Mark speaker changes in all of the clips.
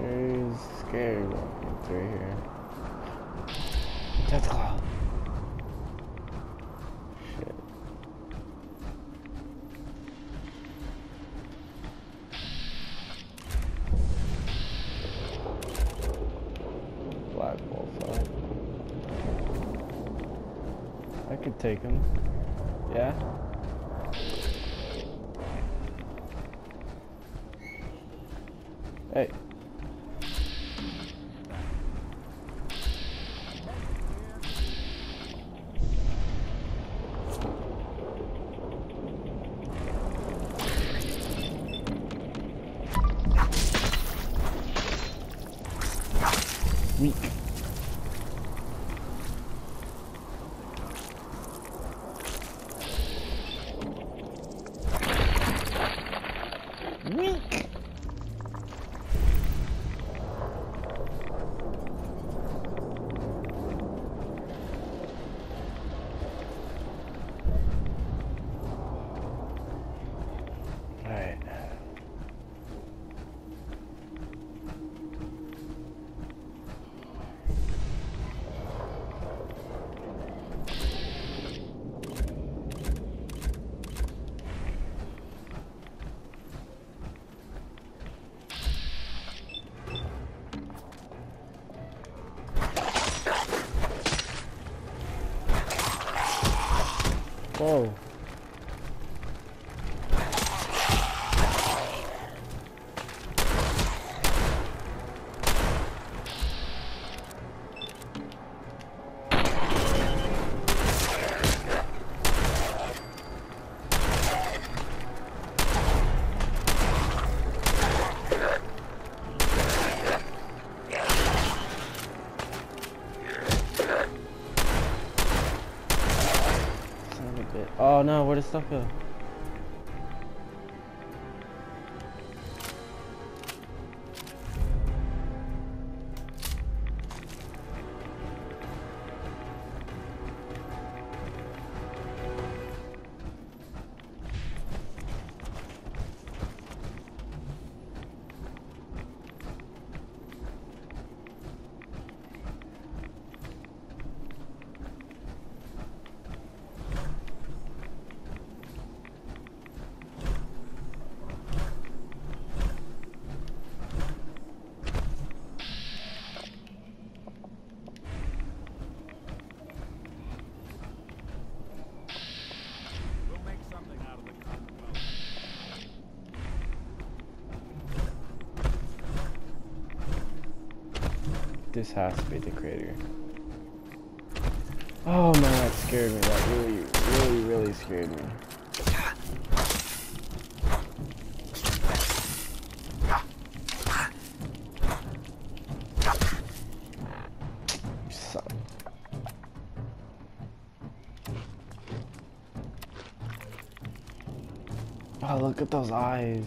Speaker 1: Sure is scary walking through here. Death Claw. Shit. Black. I could take him. Yeah? Hey. Whoa. Oh no, where did stuff go? This has to be the crater. Oh man, that scared me. That really, really, really scared me. Oh, look at those eyes.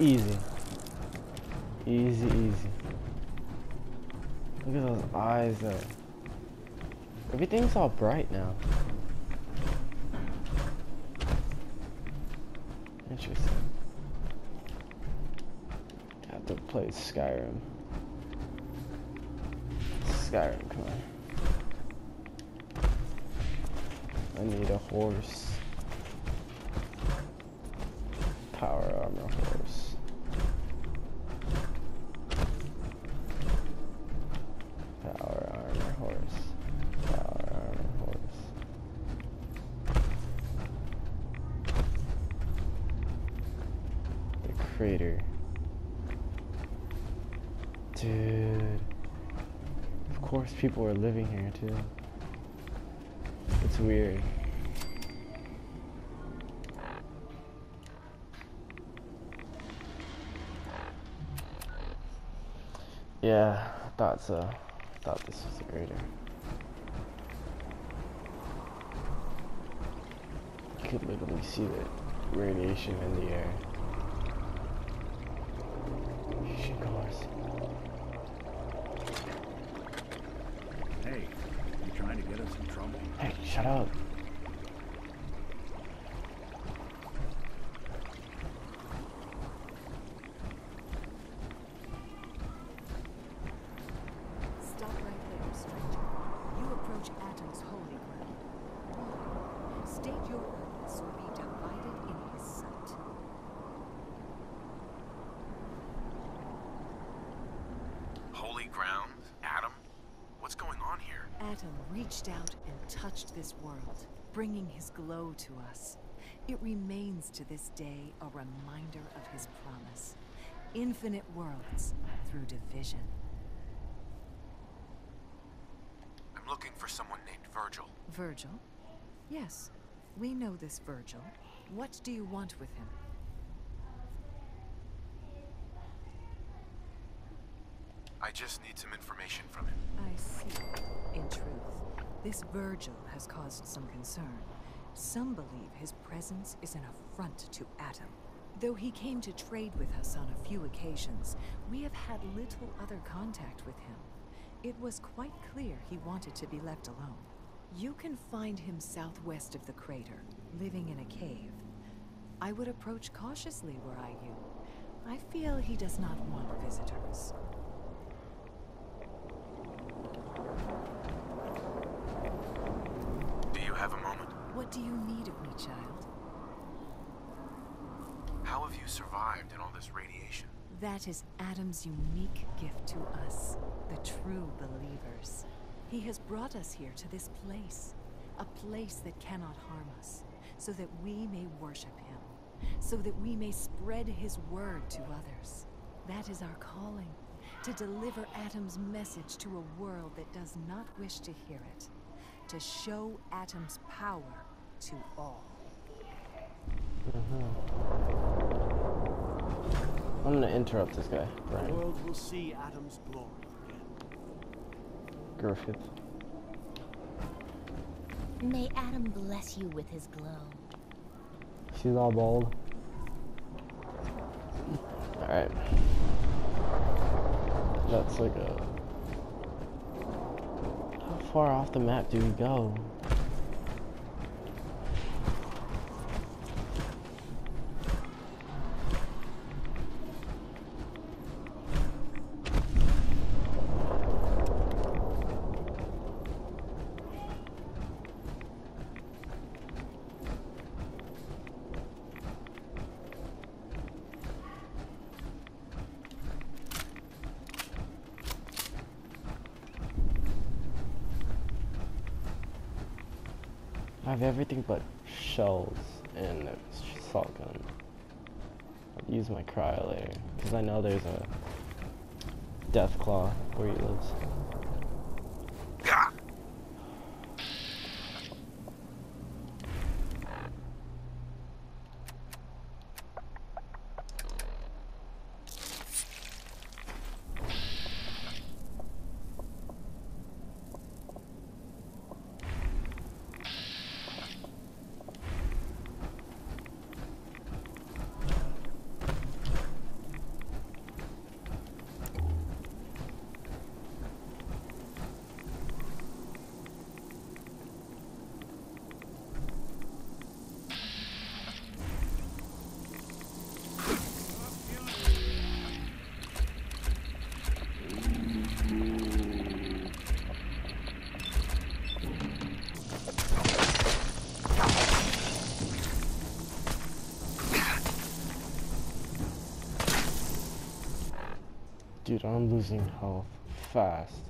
Speaker 1: Easy. Easy, easy. Look at those eyes though. Everything's all bright now. Interesting. I Have to play Skyrim. Skyrim, come on. I need a horse. Crater. Dude. Of course people are living here too. It's weird. Yeah, I thought so. Thought this was a crater. You could literally see the radiation in the air.
Speaker 2: Stop right there, stranger. You approach
Speaker 1: Atom's holy ground.
Speaker 3: State your oaths or be divided in his sight.
Speaker 4: Holy ground? Atom? What's going on here?
Speaker 3: Atom reached out touched this world, bringing his glow to us. It remains to this day a reminder of his promise. Infinite worlds through division.
Speaker 4: I'm looking for someone named Virgil.
Speaker 3: Virgil? Yes, we know this Virgil. What do you want with him?
Speaker 4: I just need some information from him.
Speaker 3: I see. In truth, this Virgil has caused some concern. Some believe his presence is an affront to Atom. Though he came to trade with us on a few occasions, we have had little other contact with him. It was quite clear he wanted to be left alone. You can find him southwest of the crater, living in a cave. I would approach cautiously were I you. I feel he does not want visitors.
Speaker 4: Do you have a moment?
Speaker 3: What do you need of me, child?
Speaker 4: How have you survived in all this radiation?
Speaker 3: That is Atom's unique gift to us, the true believers. He has brought us here to this place, a place that cannot harm us, so that we may worship him, so that we may spread his word to others. That is our calling, to deliver Atom's message to a world that does not wish to hear it, to show Atom's power to all. Mm-hmm.
Speaker 1: I'm gonna interrupt this guy,
Speaker 5: The
Speaker 1: Brian
Speaker 5: world will see Atom's glory again.
Speaker 1: Griffith.
Speaker 6: May Atom bless you with his glow.
Speaker 1: She's all bald. Alright. That's like a. How far off the map do we go? I have everything but shells and a shotgun. I'll use my cryo later, because I know there's a death claw where he lives. Dude, I'm losing health fast.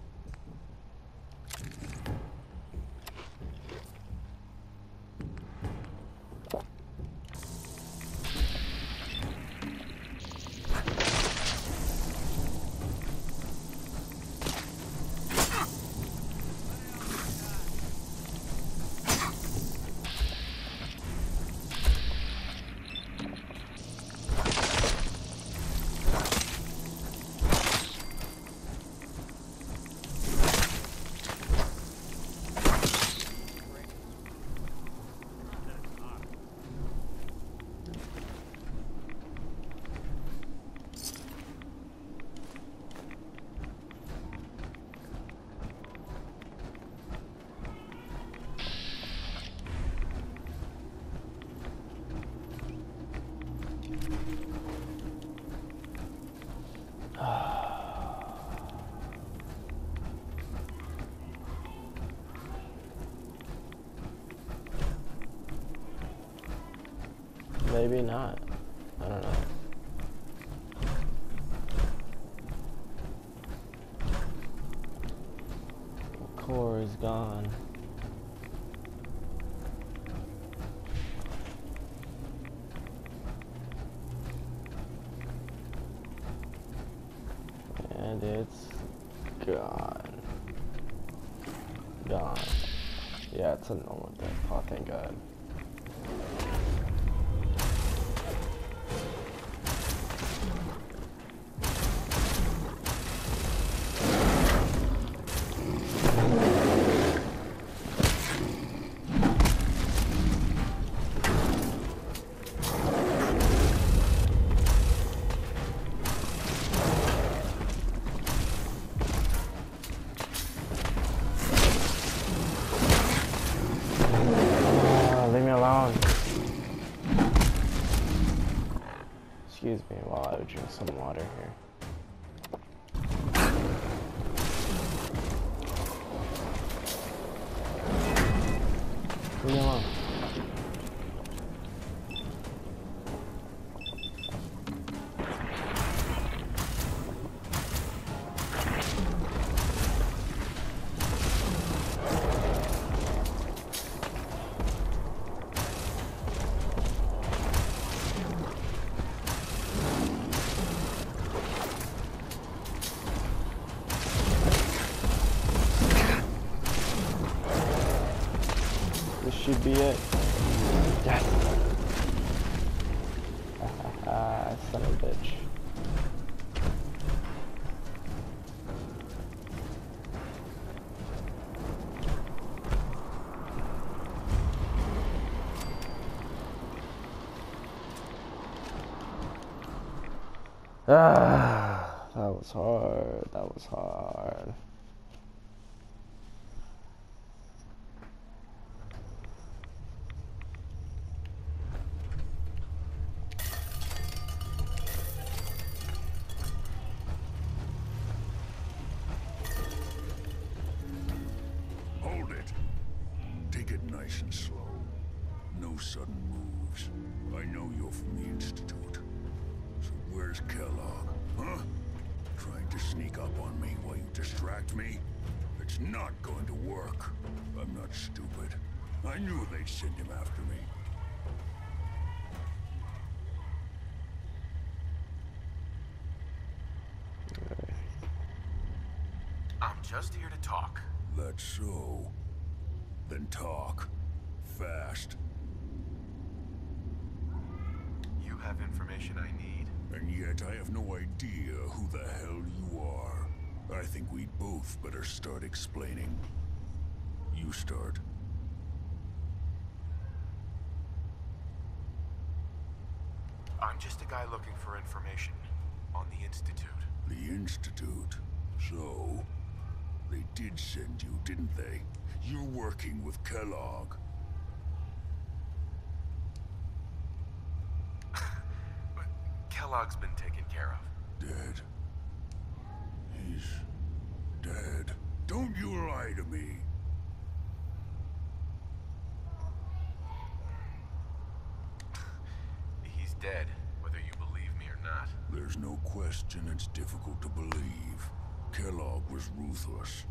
Speaker 1: Maybe not. I don't know. Core is gone. And it's gone. Gone. Yeah, it's a normal death paw, thank god. Excuse me while I drink some water here. Be it. Yes. Son of a bitch. Ah, that was hard. That was hard.
Speaker 7: Nice and slow. No sudden moves. I know you're from the Institute. So where's Kellogg? Huh? Trying to sneak up on me while you distract me? It's not going to work. I'm not stupid. I knew they'd send him after me.
Speaker 4: I'm just here to talk.
Speaker 7: That's so. Then talk. Fast.
Speaker 4: You have information I need.
Speaker 7: And yet I have no idea who the hell you are. I think we'd both better start explaining. You start.
Speaker 4: I'm just a guy looking for information on the Institute.
Speaker 7: The Institute. So, they did send you, didn't they? You're working with Kellogg.
Speaker 4: But Kellogg's been taken care of.
Speaker 7: Dead. He's dead. Don't you lie to me.
Speaker 4: He's dead, whether you believe me or not.
Speaker 7: There's no question it's difficult to believe. Kellogg was ruthless.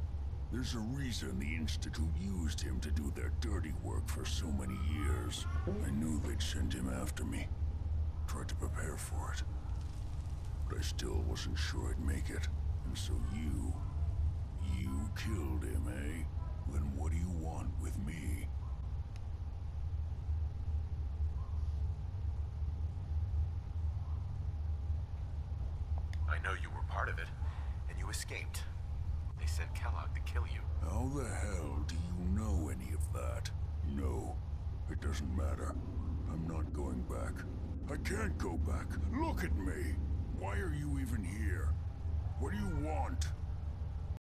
Speaker 7: There's a reason the Institute used him to do their dirty work for so many years. I knew they'd send him after me. Tried to prepare for it. But I still wasn't sure I'd make it. And so you... You killed him, eh? Then what do you want with me?
Speaker 4: I know you were part of it, and you escaped. They sent Kellogg to kill you.
Speaker 7: How the hell do you know any of that? No, it doesn't matter. I'm not going back. I can't go back. Look at me. Why are you even here? What do you want?